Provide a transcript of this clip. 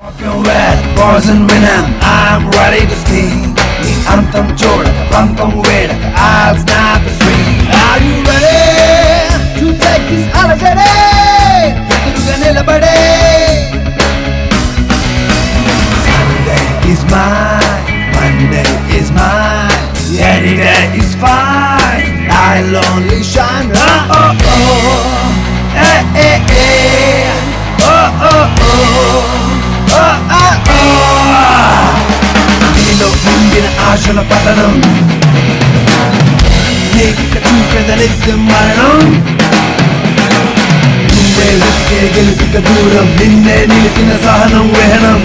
Fucking red, boys and women, I'm ready to sing. The anthem joy, the anthem way, the odds not the street. Are you ready to take this holiday? Sunday is mine, Monday is mine, any day is fine. I'll only shine. నీలో నిండిన ఆశల పతనం నీకిక చూపెదలిద్ది మరణం నువ్వే వెతికే గెలిపిక దూరం నిన్నే నిలిపిన సహనం వేహనం